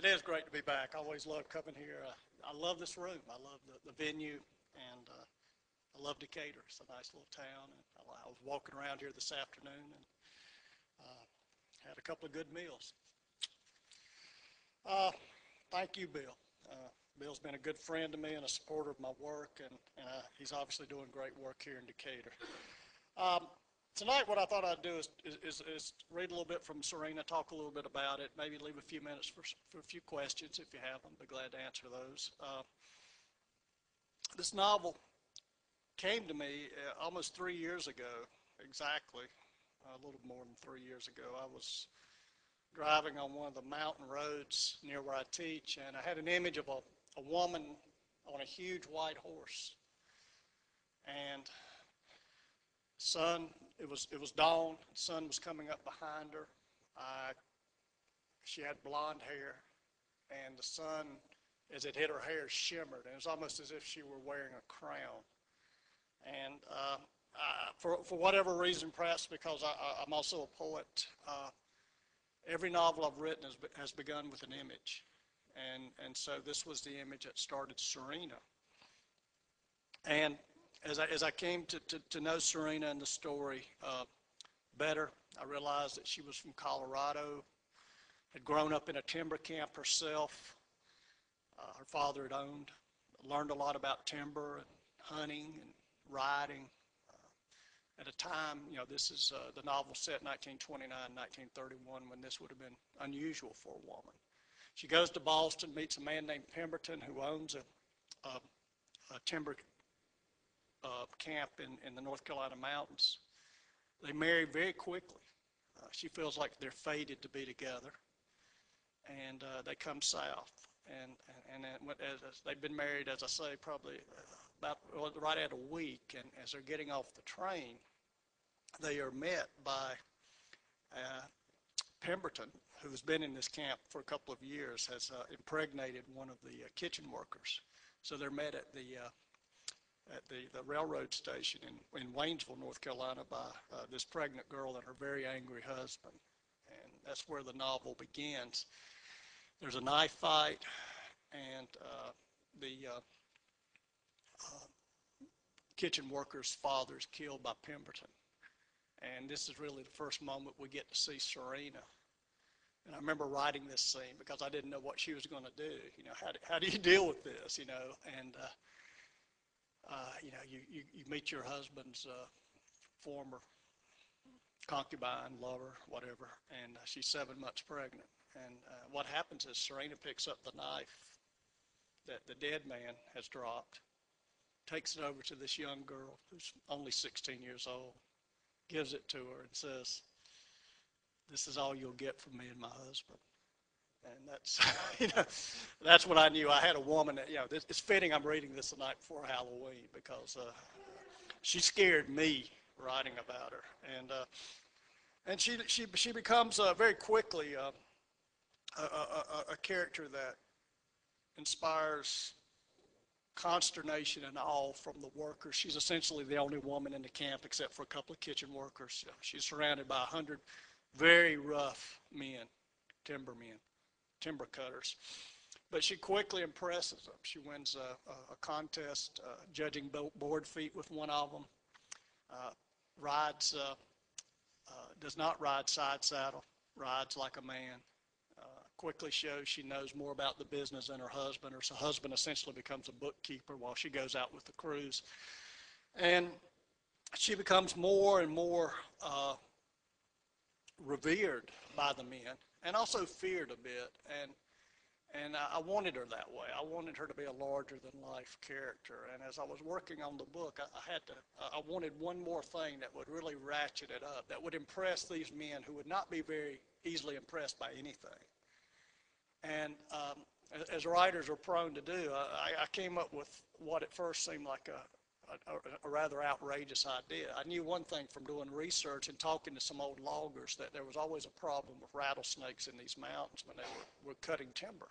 It is great to be back. I always love coming here. Uh, I love this room. I love the, the venue, and uh, I love Decatur. It's a nice little town. And I, I was walking around here this afternoon and uh, had a couple of good meals. Uh, thank you, Bill. Uh, Bill's been a good friend to me and a supporter of my work, and, and uh, he's obviously doing great work here in Decatur. Um, tonight, what I thought I'd do is, is, is read a little bit from Serena, talk a little bit about it, maybe leave a few minutes for, for a few questions if you have them. Be glad to answer those. Uh, this novel came to me uh, almost three years ago, exactly, a little more than three years ago. I was driving on one of the mountain roads near where I teach, and I had an image of a, a woman on a huge white horse. And sun, it was, it was dawn, sun was coming up behind her. Uh, she had blonde hair, and the sun, as it hit her hair, shimmered, and it was almost as if she were wearing a crown. And uh, uh, for, for whatever reason, perhaps because I, am also a poet, uh, every novel I've written has, has begun with an image. And, and so this was the image that started Serena. And as I, as I came to, to, to know Serena and the story uh, better, I realized that she was from Colorado, had grown up in a timber camp herself. Uh, her father had owned, learned a lot about timber and hunting and riding. Uh, at a time, you know, this is uh, the novel set 1929, 1931, when this would have been unusual for a woman. She goes to Boston, meets a man named Pemberton who owns a, a, a timber uh, camp in, in the North Carolina mountains. They marry very quickly. Uh, she feels like they're fated to be together. And uh, they come south. And, and, and as, as they've been married, as I say, probably about well, right at a week. And as they're getting off the train, they are met by uh, Pemberton, who's been in this camp for a couple of years, has uh, impregnated one of the uh, kitchen workers. So they're met at the at the, the railroad station in, in Waynesville, North Carolina, by uh, this pregnant girl and her very angry husband. And that's where the novel begins. There's a knife fight, and uh, the uh, uh, kitchen worker's father is killed by Pemberton. And this is really the first moment we get to see Serena. And I remember writing this scene because I didn't know what she was going to do. You know, how do, how do you deal with this? You know, and uh, uh, you know, you, you, you meet your husband's uh, former concubine, lover, whatever, and uh, she's seven months pregnant. And uh, what happens is Serena picks up the knife that the dead man has dropped, takes it over to this young girl who's only 16 years old, gives it to her, and says, This is all you'll get from me and my husband. And that's, you know, that's what I knew. I had a woman that, you know, this, it's fitting I'm reading this the night before Halloween because uh, she scared me writing about her. And, uh, and she, she, she becomes uh, very quickly uh, a, a, a character that inspires consternation and awe from the workers. She's essentially the only woman in the camp except for a couple of kitchen workers. She's surrounded by a hundred very rough men, timber men timber cutters. But she quickly impresses them. She wins a, a, a contest uh, judging board feet with one of them. Uh, rides, uh, uh, does not ride side saddle, rides like a man. Uh, quickly shows she knows more about the business than her husband. Her husband essentially becomes a bookkeeper while she goes out with the crews. And she becomes more and more uh, revered by the men and also feared a bit. And and I wanted her that way. I wanted her to be a larger than life character. And as I was working on the book, I, had to. I wanted one more thing that would really ratchet it up, that would impress these men who would not be very easily impressed by anything. And um, as writers are prone to do, I, I came up with what at first seemed like a, a, a, rather outrageous idea. I knew one thing from doing research and talking to some old loggers that there was always a problem with rattlesnakes in these mountains when they were, were cutting timber.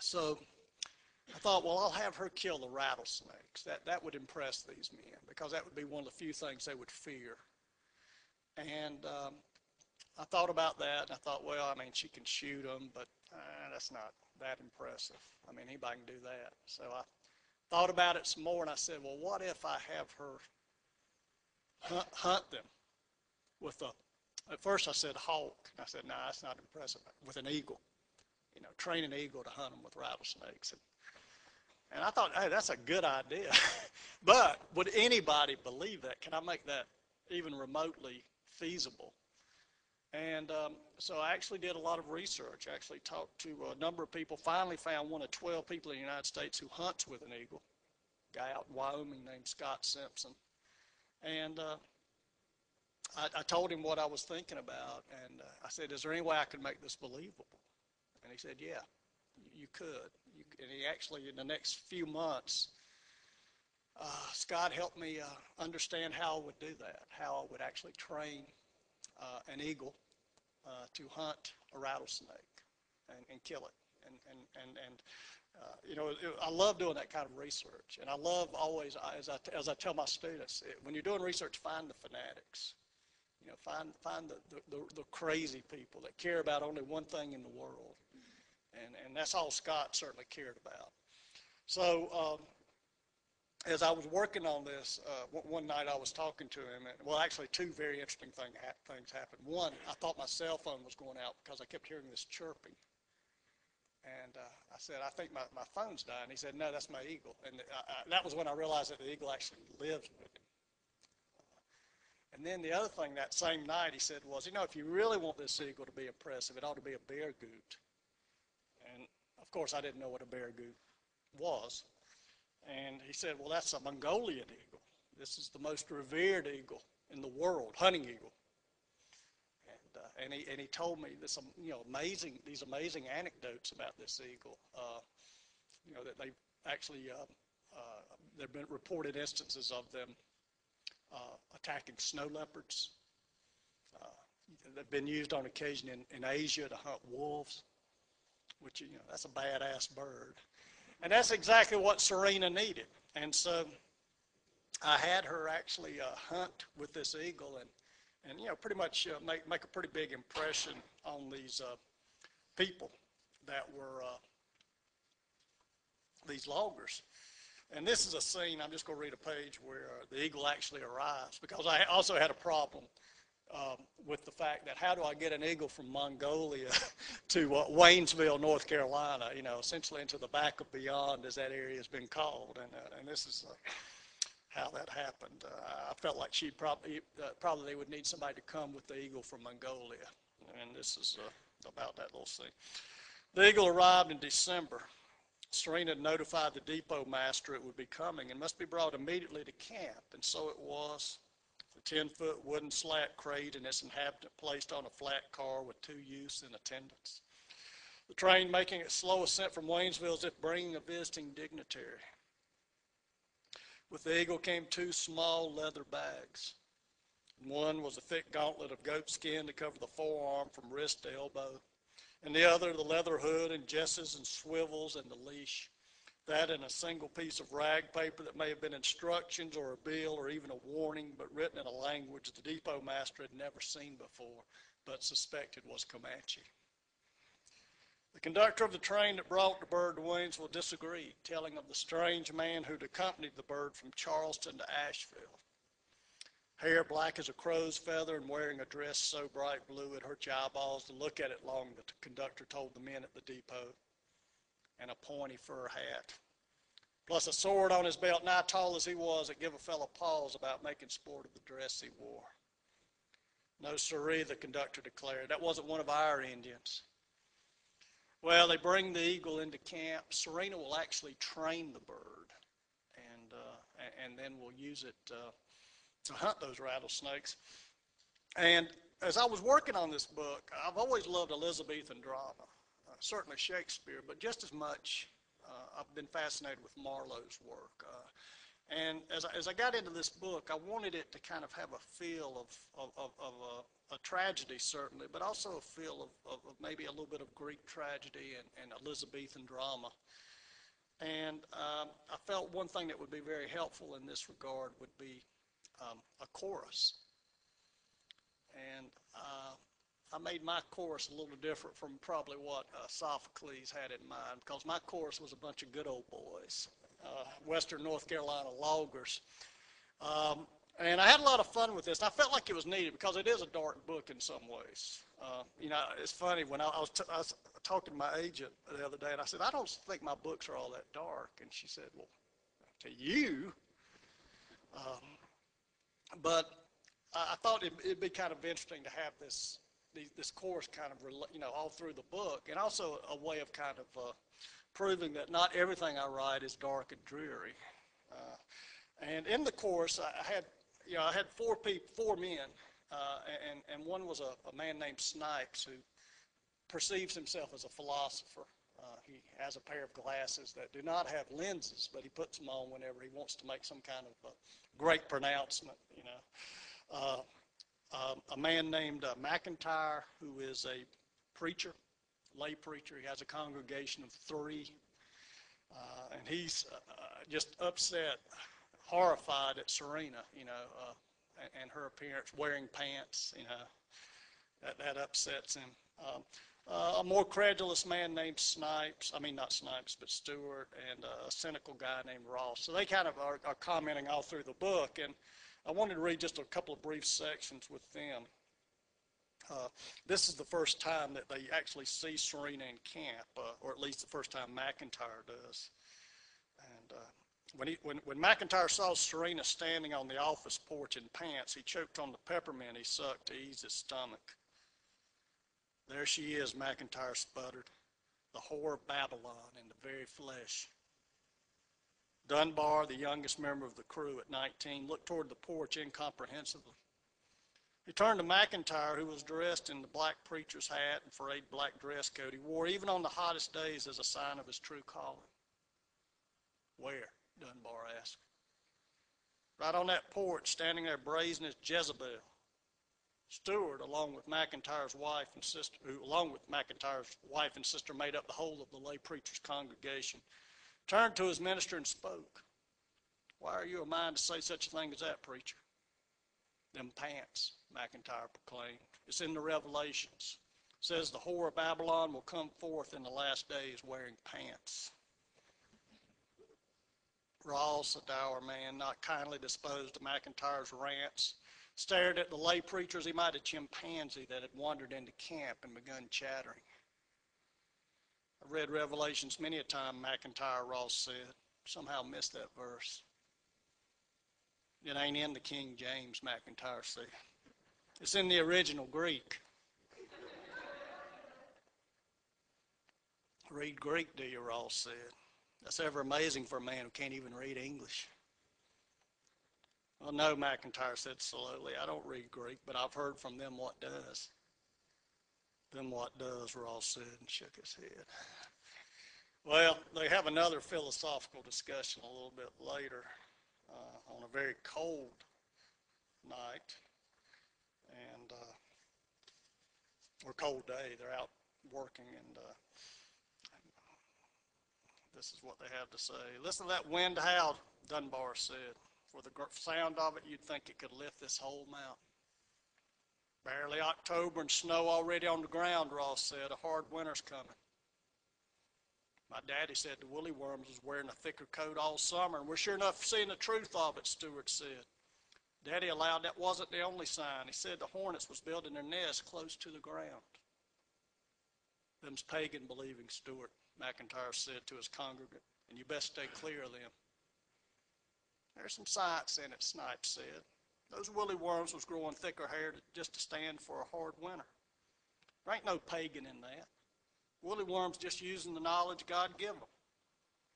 So I thought, well, I'll have her kill the rattlesnakes. That, that would impress these men because that would be one of the few things they would fear. And um, I thought about that, and I thought, well, I mean, she can shoot them, but uh, that's not that impressive. I mean, anybody can do that. So I thought about it some more, and I said, well, what if I have her hunt, hunt them with a, at first I said hawk, and I said, no, nah, that's not impressive, with an eagle. You know, train an eagle to hunt them with rattlesnakes. And, and I thought, hey, that's a good idea. but would anybody believe that? Can I make that even remotely feasible? And um, so I actually did a lot of research, I actually talked to a number of people, finally found one of 12 people in the United States who hunts with an eagle, a guy out in Wyoming named Scott Simpson. And uh, I, I, told him what I was thinking about, and uh, I said, is there any way I could make this believable? And he said, yeah, you could. You, and he actually, in the next few months, uh, Scott helped me uh, understand how I would do that, how I would actually train uh, an eagle uh, to hunt a rattlesnake and, and kill it. And, and, and, and uh, you know, it, I love doing that kind of research. And I love always, as I, as I tell my students, it, when you're doing research, find the fanatics. You know, find, find the, the, the, crazy people that care about only one thing in the world. And, and that's all Scott certainly cared about. So um, as I was working on this, uh, one night I was talking to him, and well, actually, two very interesting thing, ha things happened. One, I thought my cell phone was going out because I kept hearing this chirping. And uh, I said, I think my, my phone's dying. He said, no, that's my eagle. And I, I, that was when I realized that the eagle actually lives with him. And then the other thing that same night he said was, you know, if you really want this eagle to be impressive, it ought to be a berkut. And of course, I didn't know what a berkut was. And he said, well, that's a Mongolian eagle. This is the most revered eagle in the world, hunting eagle. And, uh, and, he, and he told me this, um, you know, amazing, these amazing anecdotes about this eagle. Uh, you know, that they actually, uh, uh, there have been reported instances of them uh, attacking snow leopards. Uh, they've been used on occasion in, in Asia to hunt wolves, which, you know, that's a badass bird. And that's exactly what Serena needed. And so I had her actually uh, hunt with this eagle and, and you know, pretty much uh, make, make a pretty big impression on these uh, people that were uh, these loggers. And this is a scene, I'm just going to read a page where the eagle actually arrives because I also had a problem um, with the fact that how do I get an eagle from Mongolia to uh, Waynesville, North Carolina, you know, essentially into the back of beyond as that area has been called. And, uh, and this is uh, how that happened. Uh, I felt like she probably, uh, probably they would need somebody to come with the eagle from Mongolia. And this is uh, about that little scene. The eagle arrived in December. Serena notified the depot master it would be coming and must be brought immediately to camp. And so it was. 10-foot wooden slat crate and its inhabitant placed on a flat car with two youths in attendance. The train making its slow ascent from Waynesville as if bringing a visiting dignitary. With the Eagle came two small leather bags. One was a thick gauntlet of goat skin to cover the forearm from wrist to elbow, and the other the leather hood and jesses and swivels and the leash that in a single piece of rag paper that may have been instructions or a bill or even a warning, but written in a language the depot master had never seen before, but suspected was Comanche. The conductor of the train that brought the bird to Waynesville disagreed, telling of the strange man who'd accompanied the bird from Charleston to Asheville. Hair black as a crow's feather and wearing a dress so bright blue it hurt your eyeballs to look at it long, the conductor told the men at the depot and a pointy fur hat. Plus a sword on his belt, nigh tall as he was, that give a fellow pause about making sport of the dress he wore. No siree, the conductor declared. That wasn't one of our Indians. Well, they bring the eagle into camp. Serena will actually train the bird, and uh, and then we'll use it uh, to hunt those rattlesnakes. And as I was working on this book, I've always loved Elizabethan drama certainly Shakespeare, but just as much, uh, I've been fascinated with Marlowe's work. Uh, and as I, as I got into this book, I wanted it to kind of have a feel of, of, of, of a, a, tragedy, certainly, but also a feel of, of, maybe a little bit of Greek tragedy and, and Elizabethan drama. And um, I felt one thing that would be very helpful in this regard would be um, a chorus. And uh, I made my course a little different from probably what uh, Sophocles had in mind because my course was a bunch of good old boys, uh, Western North Carolina loggers. Um, and I had a lot of fun with this. I felt like it was needed because it is a dark book in some ways. Uh, you know, it's funny when I, I was t- I was talking to my agent the other day, and I said, I don't think my books are all that dark. And she said, Well, to you. Um, but I, I thought it'd, it'd be kind of interesting to have this these, this course kind of you know all through the book, and also a way of kind of uh, proving that not everything I write is dark and dreary. Uh, and in the course, I had you know I had four people, four men, uh, and and one was a, a man named Snipes who perceives himself as a philosopher. Uh, he has a pair of glasses that do not have lenses, but he puts them on whenever he wants to make some kind of uh, great pronouncement, you know. Um, a man named uh, McIntyre, who is a preacher, lay preacher. He has a congregation of three, uh, and he's uh, uh, just upset, horrified at Serena, you know, uh, and, her appearance, wearing pants, you know, that, that upsets him. Um, uh, a more credulous man named Snipes, I mean, not Snipes, but Stewart, and a cynical guy named Ross. So they kind of are, are commenting all through the book, and I wanted to read just a couple of brief sections with them. Uh, this is the first time that they actually see Serena in camp, uh, or at least the first time McIntyre does. And uh, when, he, when, when McIntyre saw Serena standing on the office porch in pants, he choked on the peppermint he sucked to ease his stomach. There she is, McIntyre sputtered, the whore of Babylon in the very flesh. Dunbar, the youngest member of the crew at 19, looked toward the porch incomprehensibly. He turned to McIntyre, who was dressed in the black preacher's hat and frayed black dress coat he wore even on the hottest days as a sign of his true calling. Where? Dunbar asked. Right on that porch, standing there brazen as Jezebel. Stewart, along with McIntyre's wife and sister, who, along with McIntyre's wife and sister, made up the whole of the lay preacher's congregation, turned to his minister and spoke. Why are you a mind to say such a thing as that, preacher? Them pants, McIntyre proclaimed. It's in the Revelations. It says the whore of Babylon will come forth in the last days wearing pants. Ross, a dour man, not kindly disposed to McIntyre's rants, stared at the lay preacher as he might a chimpanzee that had wandered into camp and begun chattering. I've read Revelations many a time, McIntyre Ross said. Somehow missed that verse. It ain't in the King James, McIntyre said. It's in the original Greek. read Greek, do you, Ross said. That's ever amazing for a man who can't even read English. Well, no, McIntyre said slowly. I don't read Greek, but I've heard from them what does. Them what does, Ross said and shook his head. Well, they have another philosophical discussion a little bit later uh, on a very cold night and uh, or cold day. They're out working, and uh, this is what they have to say. Listen to that wind howl, Dunbar said. For the sound of it, you'd think it could lift this whole mountain. Barely October and snow already on the ground, Ross said. A hard winter's coming. My daddy said the woolly worms was wearing a thicker coat all summer, and we're sure enough seeing the truth of it, Stewart said. Daddy allowed that wasn't the only sign. He said the hornets was building their nest close to the ground. Them's pagan believing, Stewart, McIntyre said to his congregant, and you best stay clear of them. There's some science in it, Snipes said. Those woolly worms was growing thicker hair just to stand for a hard winter. There ain't no pagan in that. Woolly worms just using the knowledge God give them.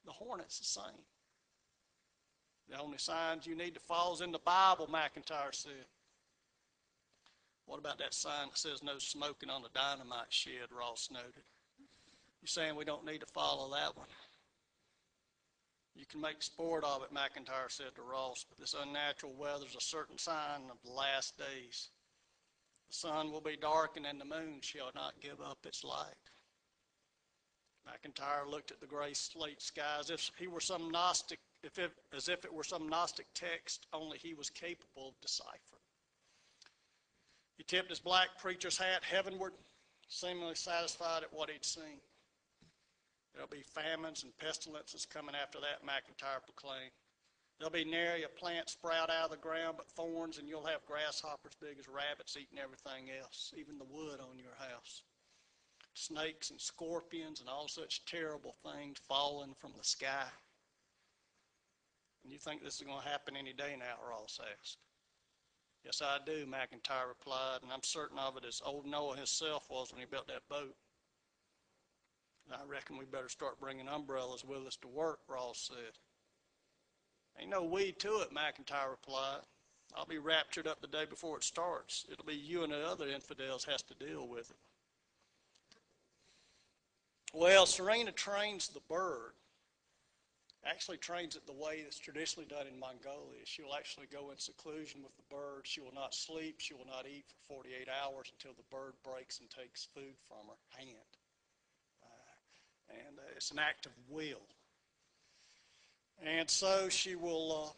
The hornet's the same. The only signs you need to follow is in the Bible, McIntyre said. What about that sign that says no smoking on the dynamite shed, Ross noted. You're saying we don't need to follow that one? You can make sport of it, McIntyre said to Ross, but this unnatural weather's a certain sign of the last days. The sun will be darkened and the moon shall not give up its light. McIntyre looked at the gray slate sky as if he were some Gnostic, if it, as if it were some Gnostic text only he was capable of deciphering. He tipped his black preacher's hat heavenward, seemingly satisfied at what he'd seen. There'll be famines and pestilences coming after that, McIntyre proclaimed. There'll be nary a plant sprout out of the ground but thorns, and you'll have grasshoppers big as rabbits eating everything else, even the wood on your house. Snakes and scorpions and all such terrible things falling from the sky. And you think this is going to happen any day now, Ross asked. Yes, I do, McIntyre replied, and I'm certain of it as old Noah himself was when he built that boat. I reckon we better start bringing umbrellas with us to work, Ross said. Ain't no we to it, McIntyre replied. I'll be raptured up the day before it starts. It'll be you and the other infidels has to deal with it. Well, Serena trains the bird. Actually trains it the way that's traditionally done in Mongolia. She will actually go in seclusion with the bird. She will not sleep. She will not eat for 48 hours until the bird breaks and takes food from her hand. And uh, it's an act of will. And so she will uh,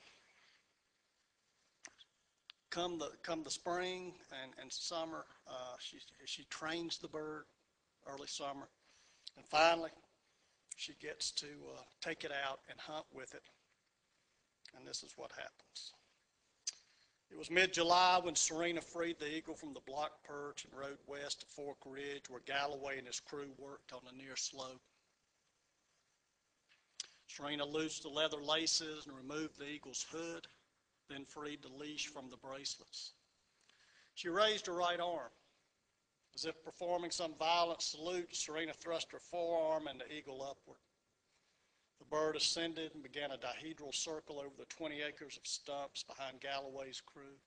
come the come the spring and, and summer. Uh, she she trains the bird early summer, and finally she gets to uh, take it out and hunt with it. And this is what happens. It was mid-July when Serena freed the eagle from the block perch and rode west to Fork Ridge, where Galloway and his crew worked on a near slope. Serena loosed the leather laces and removed the eagle's hood, then freed the leash from the bracelets. She raised her right arm. As if performing some violent salute, Serena thrust her forearm and the eagle upward. The bird ascended and began a dihedral circle over the 20 acres of stumps behind Galloway's crew.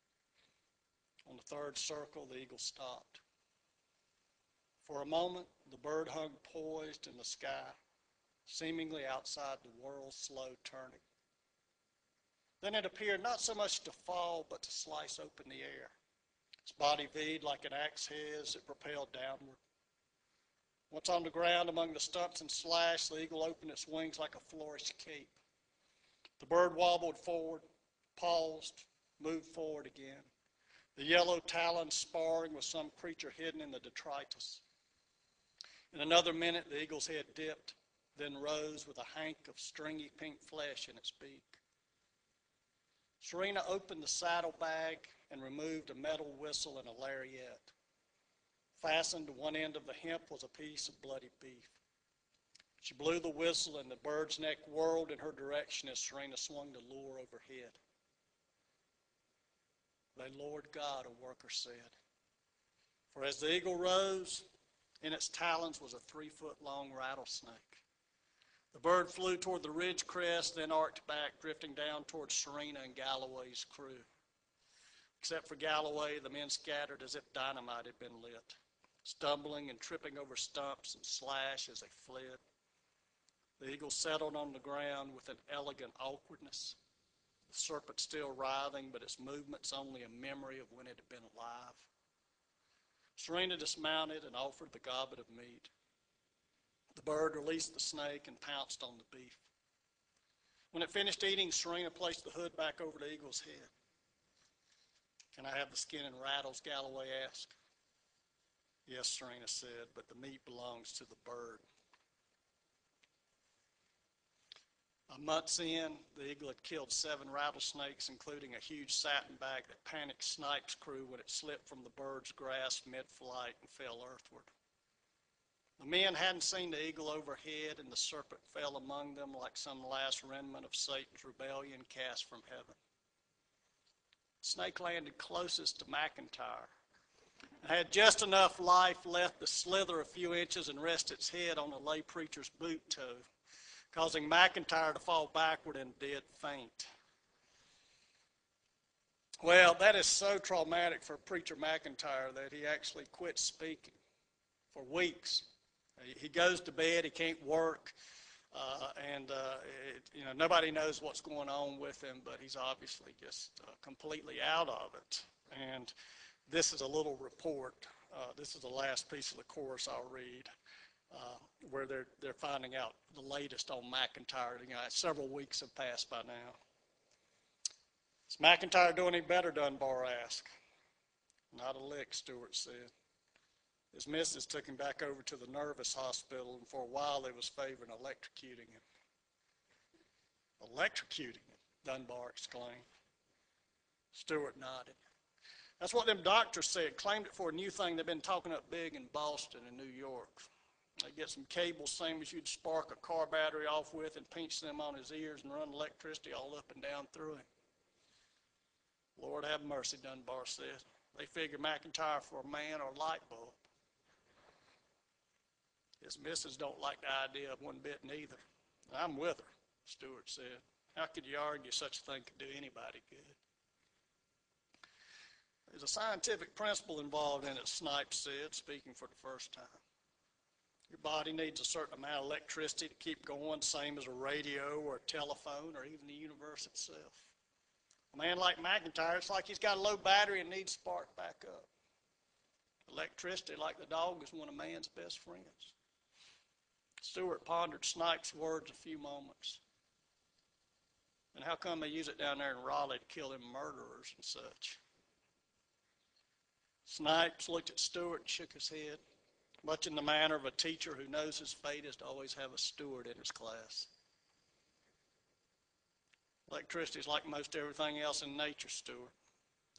On the third circle, the eagle stopped. For a moment, the bird hung poised in the sky, seemingly outside the world's slow turning. Then it appeared not so much to fall, but to slice open the air. Its body V'd like an axe head as it propelled downward. Once on the ground among the stumps and slash, the eagle opened its wings like a flourished cape. The bird wobbled forward, paused, moved forward again, the yellow talons sparring with some creature hidden in the detritus. In another minute, the eagle's head dipped, then rose with a hank of stringy pink flesh in its beak. Serena opened the saddlebag and removed a metal whistle and a lariat. Fastened to one end of the hemp was a piece of bloody beef. She blew the whistle and the bird's neck whirled in her direction as Serena swung the lure overhead. They Lord God, a worker said. For as the eagle rose, in its talons was a three foot long rattlesnake. The bird flew toward the ridge crest, then arced back, drifting down toward Serena and Galloway's crew. Except for Galloway, the men scattered as if dynamite had been lit, stumbling and tripping over stumps and slash as they fled. The eagle settled on the ground with an elegant awkwardness, the serpent still writhing, but its movements only a memory of when it had been alive. Serena dismounted and offered the goblet of meat. The bird released the snake and pounced on the beef. When it finished eating, Serena placed the hood back over the eagle's head. Can I have the skin and rattles? Galloway asked. Yes, Serena said, but the meat belongs to the bird. A months in, the eagle had killed seven rattlesnakes, including a huge satinback that panicked Snipes' crew when it slipped from the bird's grasp mid-flight and fell earthward. The men hadn't seen the eagle overhead, and the serpent fell among them like some last remnant of Satan's rebellion cast from heaven. Snake landed closest to McIntyre. It had just enough life left to slither a few inches and rest its head on the lay preacher's boot toe, causing McIntyre to fall backward in dead faint. Well, that is so traumatic for Preacher McIntyre that he actually quit speaking for weeks. He goes to bed, he can't work. Uh, and uh, it, you know nobody knows what's going on with him, but he's obviously just uh, completely out of it. And this is a little report. Uh, this is the last piece of the course I'll read, uh, where they're they're finding out the latest on McIntyre. You know, several weeks have passed by now. Is McIntyre doing any better? Dunbar asked. Not a lick, Stewart said. His missus took him back over to the nervous hospital, and for a while they was favoring electrocuting him. Electrocuting him, Dunbar exclaimed. Stewart nodded. That's what them doctors said, claimed it for a new thing they've been talking up big in Boston and New York. They get some cables, same as you'd spark a car battery off with, and pinch them on his ears and run electricity all up and down through him. Lord have mercy, Dunbar said. They figure McIntyre for a man or light bulb. His missus don't like the idea of one bit neither. I'm with her, Stewart said. How could you argue such a thing could do anybody good? There's a scientific principle involved in it, Snipes said, speaking for the first time. Your body needs a certain amount of electricity to keep going, same as a radio or a telephone or even the universe itself. A man like McIntyre, it's like he's got a low battery and needs spark back up. Electricity, like the dog, is one of man's best friends. Stewart pondered Snipes' words a few moments. And how come they use it down there in Raleigh to kill them murderers and such? Snipes looked at Stewart and shook his head, much in the manner of a teacher who knows his fate is to always have a Stewart in his class. Electricity is like most everything else in nature, Stewart.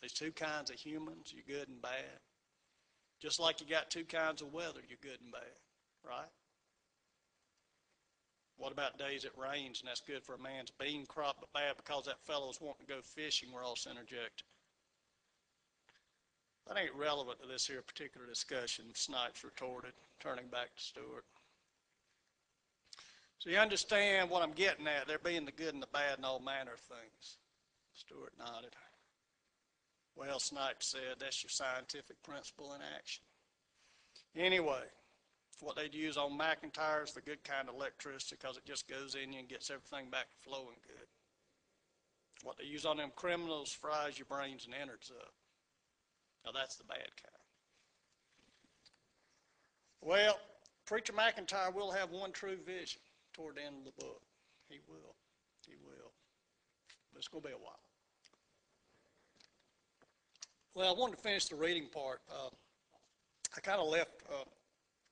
There's two kinds of humans, you're good and bad. Just like you got two kinds of weather, you're good and bad, right? What about days it rains and that's good for a man's bean crop, but bad because that fellow's wanting to go fishing, Ross interjected. That ain't relevant to this here particular discussion, Snipes retorted, turning back to Stewart. So you understand what I'm getting at, there being the good and the bad and all manner of things. Stewart nodded. Well, Snipes said, that's your scientific principle in action. Anyway, what they'd use on McIntyre is the good kind of electricity because it just goes in you and gets everything back flowing good. What they use on them criminals fries your brains and innards up. Now that's the bad kind. Well, Preacher McIntyre will have one true vision toward the end of the book. He will. He will. But it's going to be a while. Well, I wanted to finish the reading part. Uh, I kind of left uh,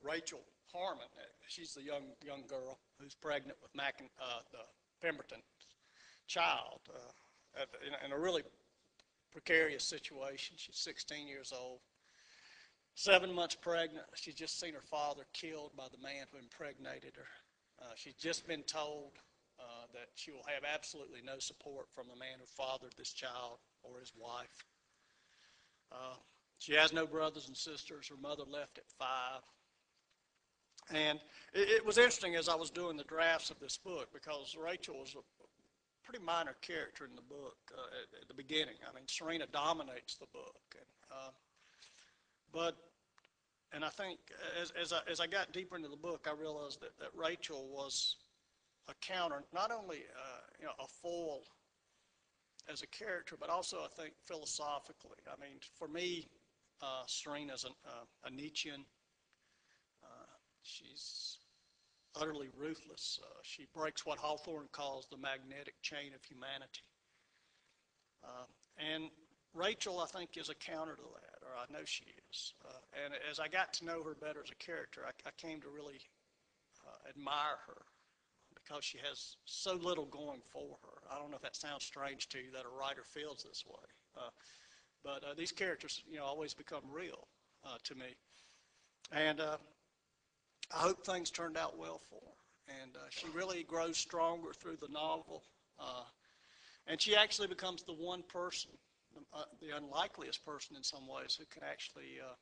Rachel Harmon. She's the young young girl who's pregnant with Mac, uh, the Pemberton child uh, in, in a really precarious situation. She's 16 years old, seven months pregnant. She's just seen her father killed by the man who impregnated her. Uh, she's just been told uh, that she will have absolutely no support from the man who fathered this child or his wife. Uh, she has no brothers and sisters. Her mother left at five. And it, it, was interesting as I was doing the drafts of this book because Rachel was a pretty minor character in the book uh, at, at, the beginning. I mean, Serena dominates the book. And, uh, but, and I think as, as, I, as I got deeper into the book, I realized that, that Rachel was a counter, not only uh, you know, a foil as a character, but also I think philosophically. I mean, for me, uh, Serena's an, uh, a Nietzschean. She's utterly ruthless. Uh, she breaks what Hawthorne calls the magnetic chain of humanity. Uh, and Rachel, I think, is a counter to that, or I know she is. Uh, and as I got to know her better as a character, I, I came to really uh, admire her because she has so little going for her. I don't know if that sounds strange to you that a writer feels this way. Uh, but uh, these characters, you know, always become real to me. And I hope things turned out well for her. And uh, she really grows stronger through the novel. Uh, and she actually becomes the one person, uh, the unlikeliest person in some ways, who can actually uh,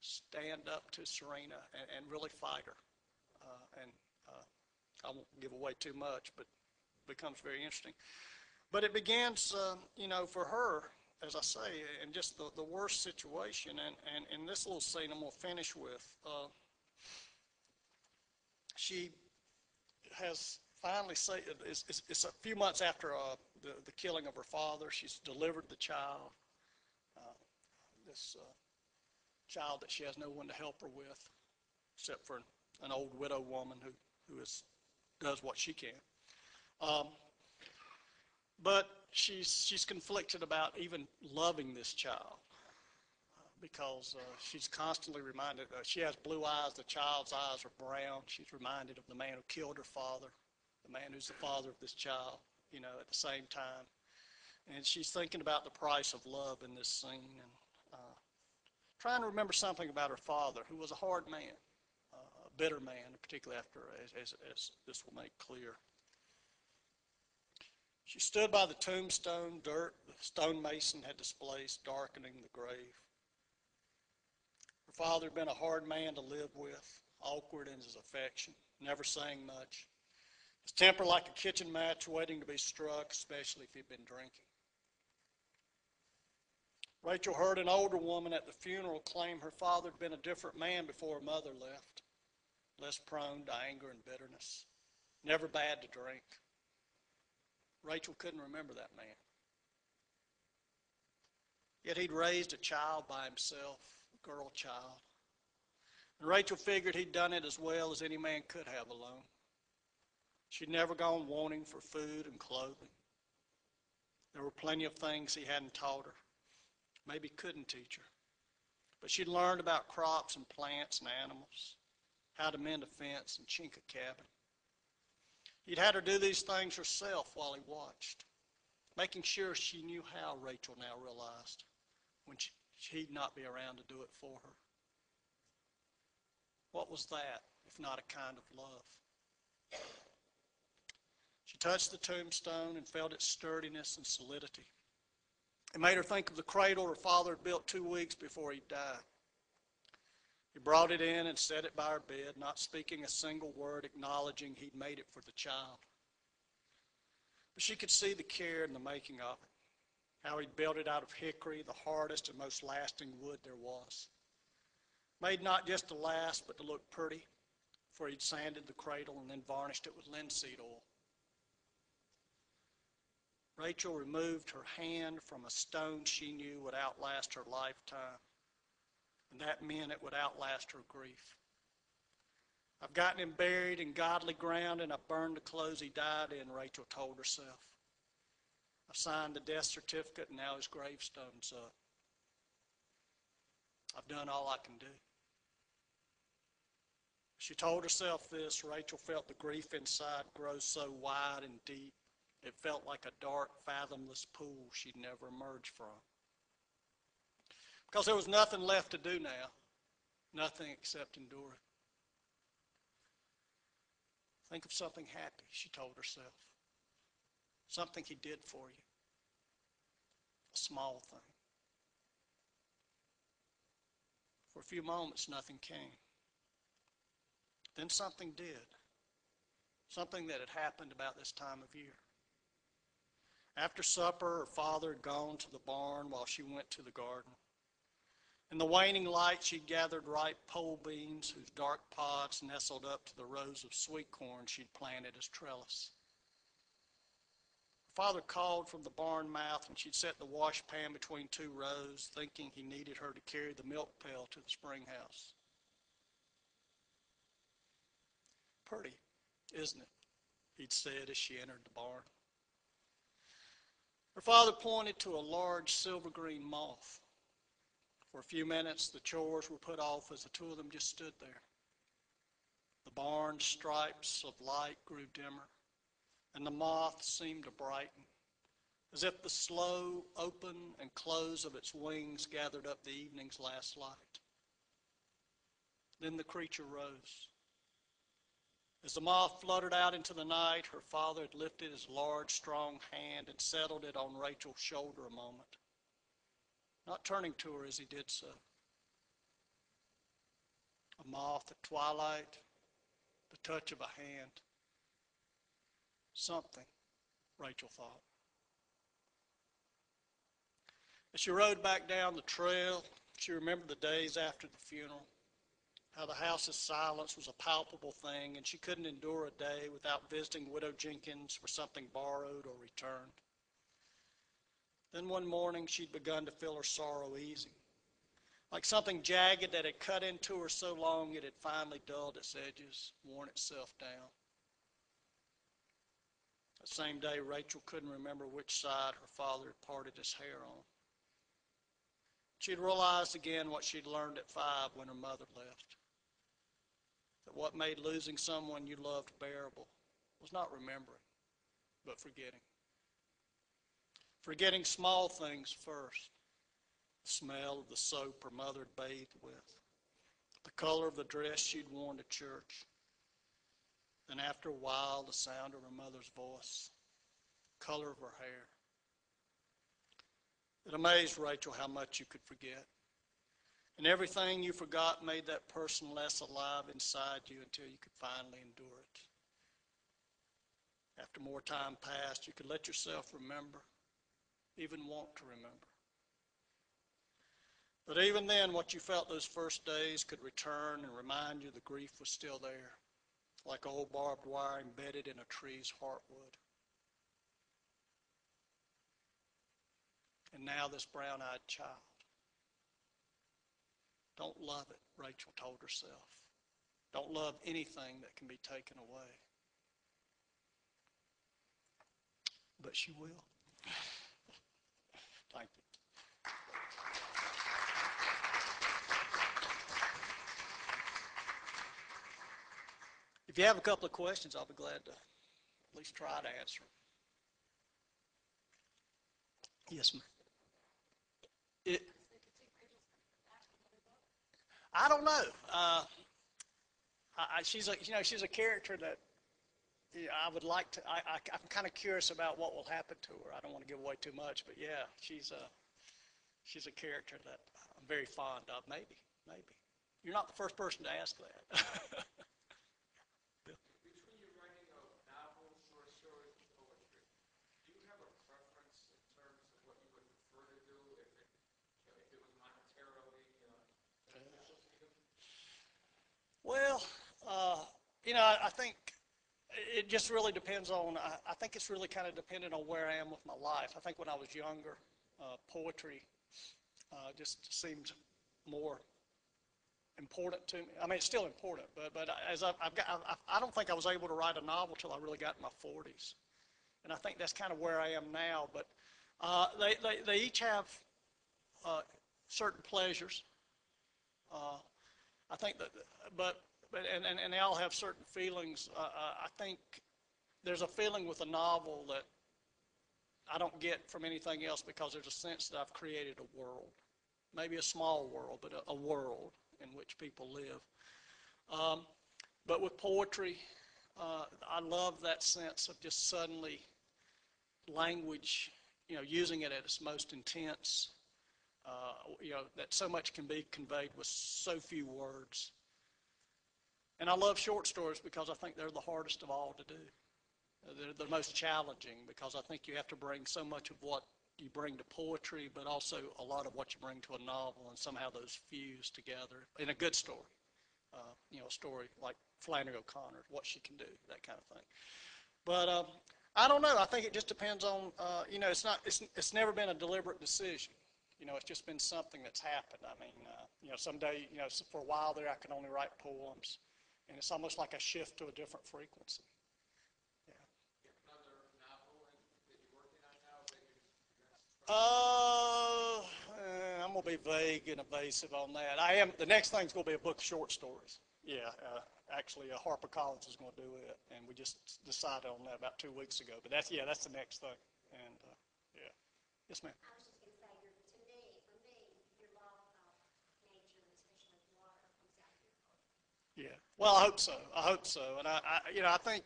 stand up to Serena and, and really fight her. Uh, and uh, I won't give away too much, but becomes very interesting. But it begins, you know, for her, as I say, in just the, the worst situation. And, and in this little scene I'm going to finish with, she has finally say it's, it's, it's, a few months after uh, the, the killing of her father. She's delivered the child, uh, this uh, child that she has no one to help her with, except for an, an old widow woman who, who is, does what she can. Um, but she's, she's conflicted about even loving this child because uh, she's constantly reminded, uh, she has blue eyes, the child's eyes are brown. She's reminded of the man who killed her father, the man who's the father of this child, you know, at the same time. And she's thinking about the price of love in this scene and uh, trying to remember something about her father, who was a hard man, uh, a bitter man, particularly after, as, as, as this will make clear. She stood by the tombstone, dirt the stonemason had displaced, darkening the grave. Her father had been a hard man to live with, awkward in his affection, never saying much. His temper like a kitchen match waiting to be struck, especially if he'd been drinking. Rachel heard an older woman at the funeral claim her father had been a different man before her mother left, less prone to anger and bitterness, never bad to drink. Rachel couldn't remember that man. Yet he'd raised a child by himself, girl child. And Rachel figured he'd done it as well as any man could have alone. She'd never gone wanting for food and clothing. There were plenty of things he hadn't taught her, maybe couldn't teach her. But she'd learned about crops and plants and animals, how to mend a fence and chink a cabin. He'd had her do these things herself while he watched, making sure she knew how, Rachel now realized, when she, he'd not be around to do it for her. What was that, if not a kind of love? She touched the tombstone and felt its sturdiness and solidity. It made her think of the cradle her father had built two weeks before he died. He brought it in and set it by her bed, not speaking a single word, acknowledging he'd made it for the child. But she could see the care and the making of it, how he'd built it out of hickory, the hardest and most lasting wood there was. Made not just to last, but to look pretty, for he'd sanded the cradle and then varnished it with linseed oil. Rachel removed her hand from a stone she knew would outlast her lifetime and that meant it would outlast her grief. I've gotten him buried in godly ground, and I burned the clothes he died in, Rachel told herself. I've signed the death certificate, and now his gravestone's up. I've done all I can do. She told herself this. Rachel felt the grief inside grow so wide and deep, it felt like a dark, fathomless pool she'd never emerge from. Because there was nothing left to do now, nothing except endure it. Think of something happy, she told herself. Something he did for you. A small thing. For a few moments, nothing came. Then something did. Something that had happened about this time of year. After supper, her father had gone to the barn while she went to the garden. In the waning light, she gathered ripe pole beans whose dark pods nestled up to the rows of sweet corn she'd planted as trellis. Her father called from the barn mouth, and she'd set the wash pan between two rows, thinking he needed her to carry the milk pail to the spring house. Pretty, isn't it? He'd said as she entered the barn. Her father pointed to a large silver green moth for a few minutes, the chores were put off as the two of them just stood there. The barn stripes of light grew dimmer, and the moth seemed to brighten, as if the slow open and close of its wings gathered up the evening's last light. Then the creature rose. As the moth fluttered out into the night, her father had lifted his large, strong hand and settled it on Rachel's shoulder a moment not turning to her as he did so. A moth at twilight, the touch of a hand. Something, Rachel thought. As she rode back down the trail, she remembered the days after the funeral, how the house's silence was a palpable thing, and she couldn't endure a day without visiting Widow Jenkins for something borrowed or returned. Then one morning she'd begun to feel her sorrow easing, like something jagged that had cut into her so long it had finally dulled its edges, worn itself down. Same day, Rachel couldn't remember which side her father had parted his hair on. She'd realized again what she'd learned at five when her mother left. That what made losing someone you loved bearable was not remembering, but forgetting. Forgetting small things first. The smell of the soap her mother had bathed with. The color of the dress she'd worn to church. Then after a while, the sound of her mother's voice. Color of her hair. It amazed Rachel how much you could forget. And everything you forgot made that person less alive inside you until you could finally endure it. After more time passed, you could let yourself remember, even want to remember. But even then, what you felt those first days could return and remind you the grief was still there, like old barbed wire embedded in a tree's heartwood. And now this brown-eyed child. Don't love it, Rachel told herself. Don't love anything that can be taken away. But she will. Thank you. If you have a couple of questions, I'll be glad to at least try to answer them. Yes, ma'am. It, I don't know. Uh, I, she's a, you know, she's a character that yeah, I would like to. I, I, I'm kind of curious about what will happen to her. I don't want to give away too much, but yeah, she's a, she's a character that I'm very fond of. Maybe, maybe. You're not the first person to ask that. Between your writing of novels, short stories, and poetry, do you have a preference in terms of what you would prefer to do if it, if it was monetarily uh, beneficial to you? Well, uh, you know, I, I think it just really depends on, I, I think it's really kind of dependent on where I am with my life. I think when I was younger, uh, poetry uh, just seemed more important to me. I mean, it's still important, but, but as I've, I've got, I, I don't think I was able to write a novel till I really got in my 40s. And I think that's kind of where I am now. But uh, they, they, they each have uh, certain pleasures. Uh, I think that, but, but and, and, and they all have certain feelings. Uh, uh, I think there's a feeling with a novel that I don't get from anything else because there's a sense that I've created a world. Maybe a small world, but a, a world in which people live. Um, but with poetry, uh, I love that sense of just suddenly language, you know, using it at its most intense, uh, you know, that so much can be conveyed with so few words. And I love short stories because I think they're the hardest of all to do. They're the most challenging because I think you have to bring so much of what you bring to poetry, but also a lot of what you bring to a novel, and somehow those fuse together in a good story. Uh, you know, a story like Flannery O'Connor, what she can do, that kind of thing. But um, I don't know. I think it just depends on. Uh, you know, it's not. It's it's never been a deliberate decision. You know, it's just been something that's happened. I mean, uh, you know, someday, you know, for a while there, I could only write poems, and it's almost like a shift to a different frequency. Another novel that you're working on now that you, Uh, I'm gonna be vague and evasive on that. I am. The next thing's gonna be a book of short stories. Yeah, uh, actually, uh, HarperCollins is gonna do it, and we just decided on that about two weeks ago. But that's yeah, that's the next thing. And uh, yeah, yes, ma'am. I was just going to say, your, to me, for me, your love of nature, especially water, comes out in your poetry. Yeah. Well, I hope so. I hope so. And I, I you know, I think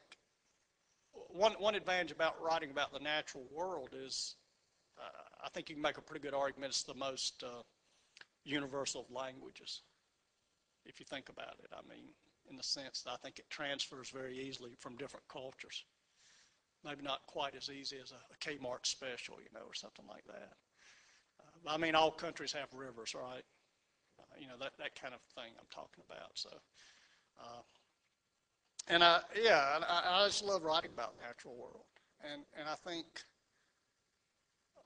one one advantage about writing about the natural world is, uh, I think you can make a pretty good argument. It's the most uh, universal of languages, if you think about it. I mean, in the sense that I think it transfers very easily from different cultures. Maybe not quite as easy as a, a Kmart special, you know, or something like that. Uh, I mean, all countries have rivers, right? Uh, you know, that, that kind of thing I'm talking about. So. Uh, and I, yeah, I, I just love writing about the natural world, and and I think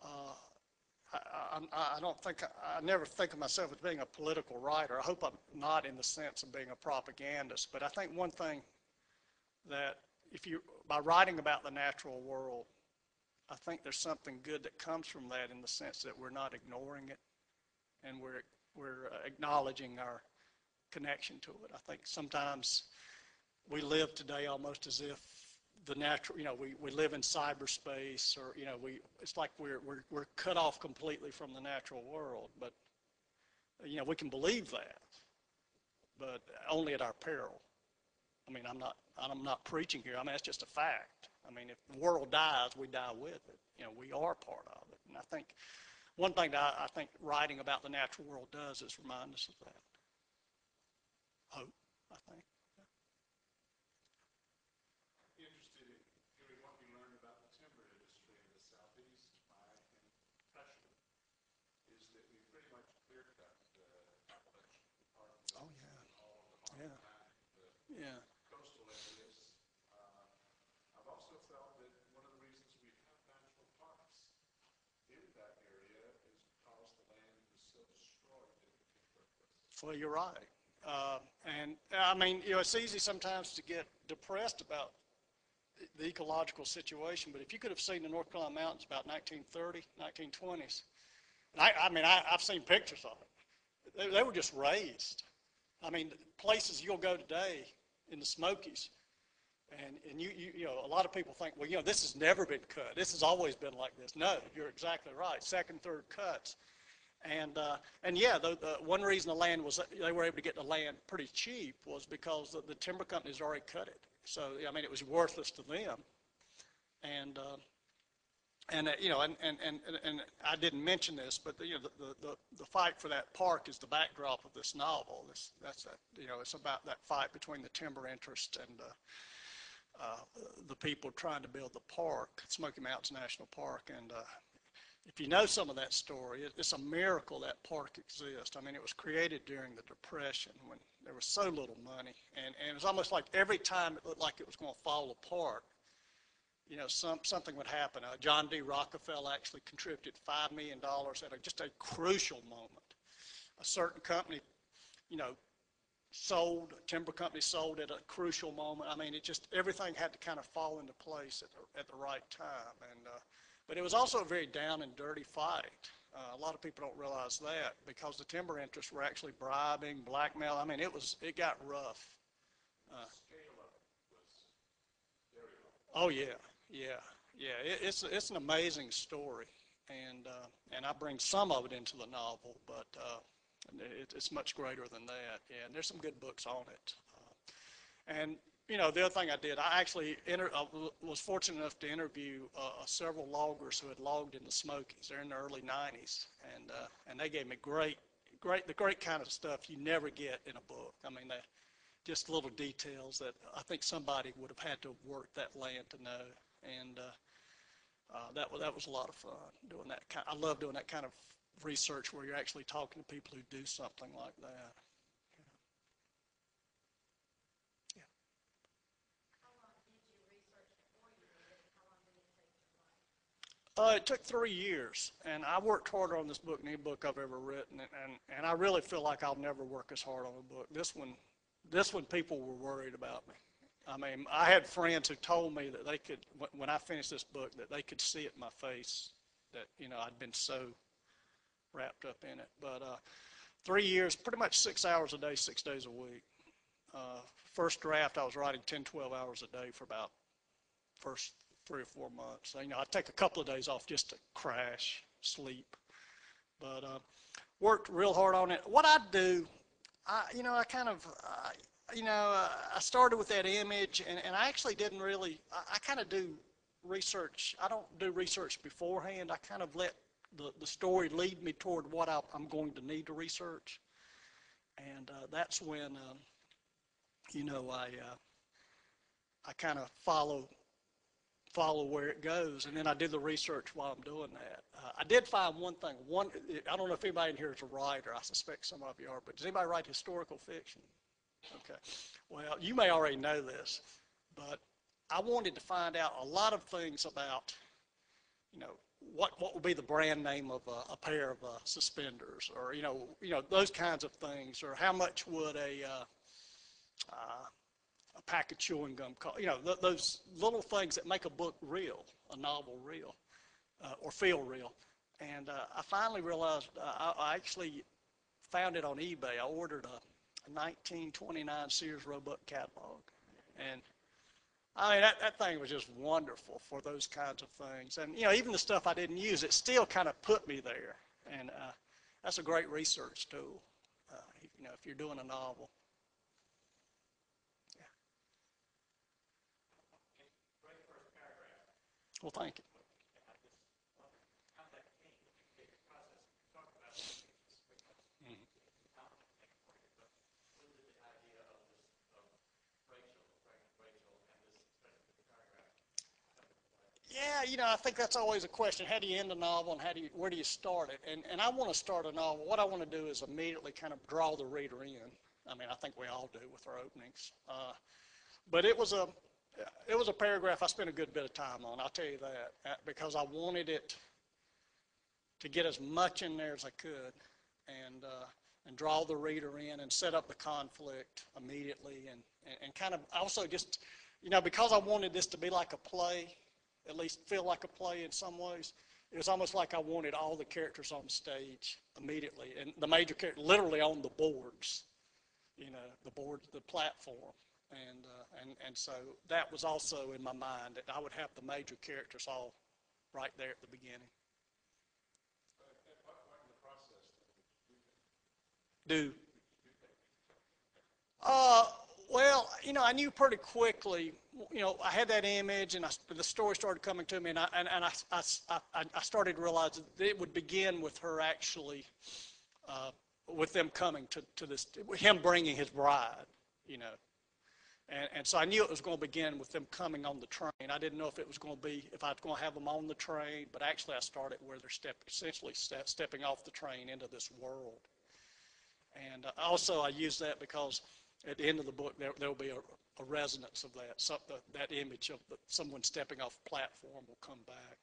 uh, I, I, I don't think I never think of myself as being a political writer. I hope I'm not in the sense of being a propagandist, but I think one thing that if you by writing about the natural world, I think there's something good that comes from that in the sense that we're not ignoring it and we're, we're acknowledging our connection to it. I think sometimes we live today almost as if the natural, you know, we, we live in cyberspace or, you know, we, it's like we're, we're, we're cut off completely from the natural world. But, you know, we can believe that, but only at our peril. I mean, I'm not, I'm not preaching here. I mean, that's just a fact. I mean, if the world dies, we die with it. You know, we are part of it. And I think one thing that I, I think writing about the natural world does is remind us of that. Hope, I think. interested in hearing what you learned about the timber industry in the southeast. My impression is that we pretty much clear cut uh, Appalachian Park Oh, yeah. and all of the Yeah. Yeah. coastal areas. Uh, I've also felt that one of the reasons we have national parks in that area is because the land was so destroyed in particular places. Well, you're right. Uh, and I mean, you know, it's easy sometimes to get depressed about the ecological situation, but if you could have seen the North Carolina mountains about 1930, 1920s, and I, I mean, I, I've seen pictures of it. They, they were just razed. I mean, places you'll go today in the Smokies, and, and you, you, you know, a lot of people think, well, you know, this has never been cut. This has always been like this. No, you're exactly right. Second, third cuts. And, uh, and yeah, the, the, one reason the land was, they were able to get the land pretty cheap was because the, the timber companies already cut it. So, I mean, it was worthless to them. And, uh, and, uh, you know, and, and, and, and I didn't mention this, but, the, you know, the, the, the fight for that park is the backdrop of this novel. This, that's, that, you know, it's about that fight between the timber interest and, uh, uh, the people trying to build the park, Smoky Mountains National Park. And, uh, if you know some of that story, it's a miracle that park exists. I mean, it was created during the Depression when there was so little money. And, and it was almost like every time it looked like it was going to fall apart, you know, some, something would happen. Uh, John D. Rockefeller actually contributed $5 million at a, just a crucial moment. A certain company, you know, sold, a timber company sold at a crucial moment. I mean, it just, everything had to kind of fall into place at the, at the right time. And, uh, but it was also a very down and dirty fight. Uh, a lot of people don't realize that because the timber interests were actually bribing, blackmail. I mean, it was, it got rough. Low. Oh, yeah, yeah, yeah. It, it's, it's an amazing story. And, uh, and I bring some of it into the novel, but, uh, it, it's much greater than that. Yeah, and there's some good books on it. Uh, and, you know, the other thing I did, I actually inter- I was fortunate enough to interview uh, several loggers who had logged in the Smokies. They're in the early 90s, and uh, and they gave me great, great, the great kind of stuff you never get in a book. I mean, they, just little details that I think somebody would have had to work that land to know, and uh, uh, that was that was a lot of fun doing that. Kind, I love doing that kind of research where you're actually talking to people who do something like that. How long did you research before you did it? How long did it take to write? Uh, it took three years, and I worked harder on this book than any book I've ever written, and, and, and I really feel like I'll never work as hard on a book. This one, this one, people were worried about me. I mean, I had friends who told me that they could, when- I finished this book, that they could see it in my face that, you know, I'd been so wrapped up in it. But uh, three years, pretty much six hours a day, six days a week. Uh, first draft, I was writing 10, 12 hours a day for about first three or four months. You know, I'd take a couple of days off just to crash, sleep. But uh, worked real hard on it. What I do, I, you know, I kind of, uh, you know, uh, I started with that image, and, and I actually didn't really, I, I kind of do research. I don't do research beforehand. I kind of let the, the story lead me toward what I, I'm going to need to research. And uh, that's when, um, you know, I, uh, I kind of follow follow where it goes, and then I do the research while I'm doing that. Uh, I did find one thing. One, I don't know if anybody in here is a writer. I suspect some of you are, but does anybody write historical fiction? Okay. Well, you may already know this, but I wanted to find out a lot of things about, you know, what what would be the brand name of a, a pair of uh, suspenders, or you know, you know those kinds of things, or how much would a uh, uh, a pack of chewing gum? You know, th- those little things that make a book real, a novel real, uh, or feel real. And uh, I finally realized uh, I, I actually found it on eBay. I ordered a, a 1929 Sears Roebuck catalog, and I mean that, that thing was just wonderful for those kinds of things. And you know, even the stuff I didn't use, it still kind of put me there. And uh, that's a great research tool. Uh, you know, if you're doing a novel. Yeah. Very first paragraph, Well, thank you. I just, well, how that came, the process, we talked about it, it's because it's complicated for you, but when did the idea of this, of Rachel, pregnant Rachel, and this specific paragraph come thank you. Yeah, you know, I think that's always a question. How do you end a novel and how do you, where do you start it? And, and I want to start a novel. What I want to do is immediately kind of draw the reader in. I mean, I think we all do with our openings. Uh, but it was a, it was a paragraph I spent a good bit of time on, I'll tell you that, uh, because I wanted it to get as much in there as I could and, uh, and draw the reader in and set up the conflict immediately and, and, and kind of also just, you know, because I wanted this to be like a play, at least feel like a play in some ways. It was almost like I wanted all the characters on stage immediately, and the major character literally on the boards, you know, the board, the platform, and uh, and and so that was also in my mind that I would have the major characters all right there at the beginning. Do. Uh, well, you know, I knew pretty quickly, you know, I had that image and I, the story started coming to me and I, and, and I, I, I, started realizing that it would begin with her actually, uh, with them coming to, to this, him bringing his bride, you know. And, and so I knew it was going to begin with them coming on the train. I didn't know if it was going to be, if I was going to have them on the train, but actually I started where they're step, essentially step, stepping off the train into this world. And uh, also, I use that because at the end of the book, there there will be a, a resonance of that. Some, the, that image of the, someone stepping off a platform will come back.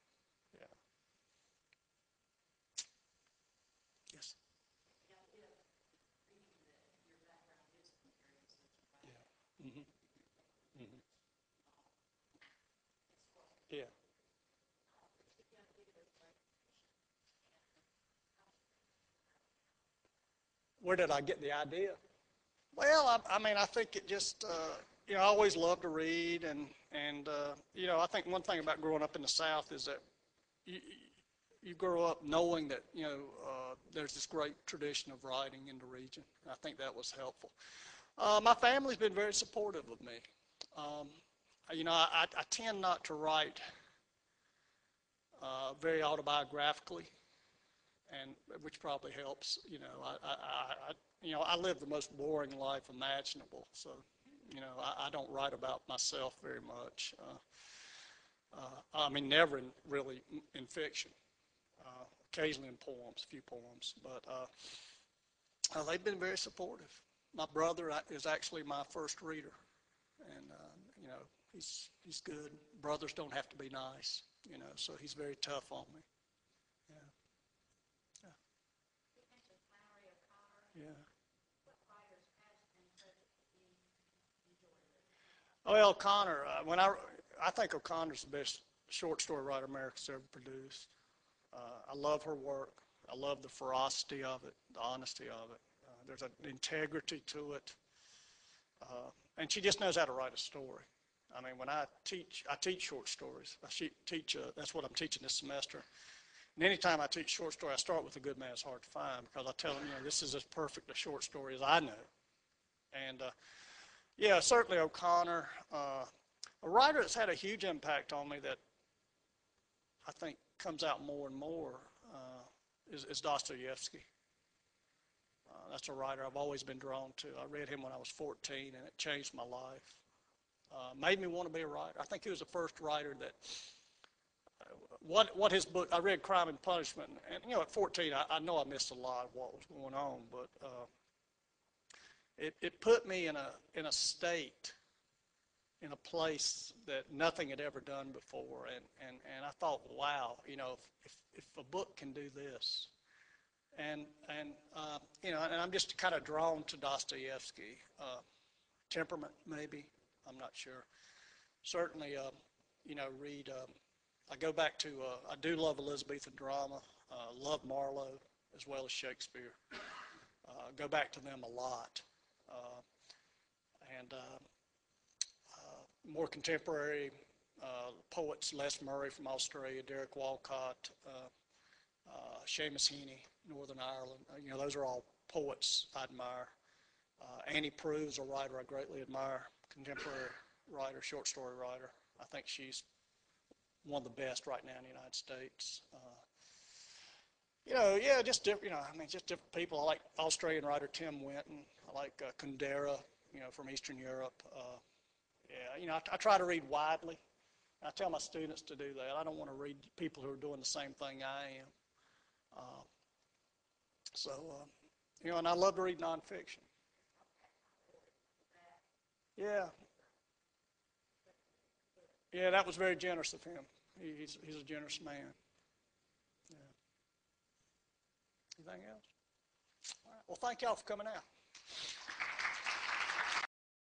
Where did I get the idea? Well, I, I mean, I think it just, uh, you know, I always loved to read, and and uh, you know, I think one thing about growing up in the South is that you you grow up knowing that you know uh, there's this great tradition of writing in the region. I think that was helpful. Uh, my family's been very supportive of me. Um, you know, I, I tend not to write uh, very autobiographically and which probably helps. You know, I, I, I, you know, I live the most boring life imaginable, so you know, I, I don't write about myself very much. Uh, uh, I mean, never in, really in fiction. Uh, occasionally in poems, a few poems, but uh, uh, they've been very supportive. My brother uh, is actually my first reader, and you know, he's he's good. Brothers don't have to be nice, you know, so he's very tough on me. Yeah. You mentioned Flannery O'Connor. Yeah. What writers past and present do you enjoy reading? Oh, well, O'Connor, uh, when I, I think O'Connor's the best short story writer America's ever produced. Uh, I love her work. I love the ferocity of it, the honesty of it. Uh, there's an integrity to it. Uh, and she just knows how to write a story. I mean, when I teach, I teach short stories. I she- teach, uh, that's what I'm teaching this semester. And anytime I teach short story, I start with A Good man Man's Hard to Find because I tell them, you know, this is as perfect a short story as I know. And, uh, yeah, certainly O'Connor. Uh, a writer that's had a huge impact on me that I think comes out more and more uh, is, is Dostoevsky. Uh, that's a writer I've always been drawn to. I read him when I was 14, and it changed my life. Uh, made me want to be a writer. I think he was the first writer that what what his book. I read Crime and Punishment, and you know, at 14, I, I know I missed a lot of what was going on, but uh, it it put me in a in a state, in a place that nothing had ever done before, and and and I thought, wow, you know, if if, if a book can do this, and and uh, you know, and I'm just kind of drawn to Dostoevsky, uh, temperament maybe, I'm not sure. Certainly, uh, you know, read. Um, I go back to. Uh, I do love Elizabethan drama. Uh, love Marlowe as well as Shakespeare. Uh, go back to them a lot. Uh, and uh, uh, more contemporary poets, Les Murray from Australia, Derek Walcott, Seamus Heaney, Northern Ireland. You know, those are all poets I admire. Annie Proulx, a writer I greatly admire, contemporary writer, short story writer. I think she's one of the best right now in the United States. Uh, you know, yeah, just different, you know, I mean, just different people. I like Australian writer Tim Winton. I like uh, Kundera, you know, from Eastern Europe. Uh, yeah, you know, I, I try to read widely. I tell my students to do that. I don't want to read people who are doing the same thing I am. Uh, so, uh, you know, and I love to read nonfiction. Yeah. Yeah, that was very generous of him. He, he's, he's a generous man. Yeah. Anything else? All right. Well, thank y'all for coming out.